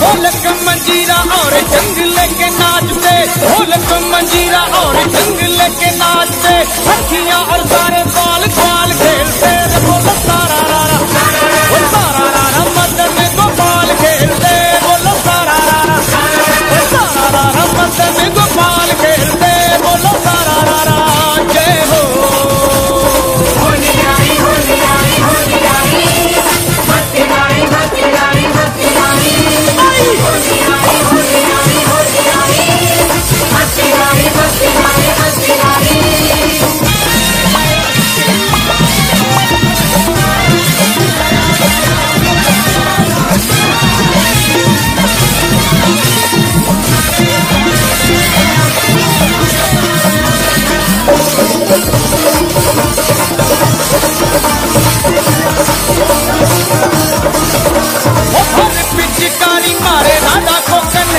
ढोलक मंजीरा और जंग लेके नाचते ढोलक मंजीरा और जंग के नाचते हथिया और सारे बाल बाल खेलते रहो।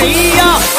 一样。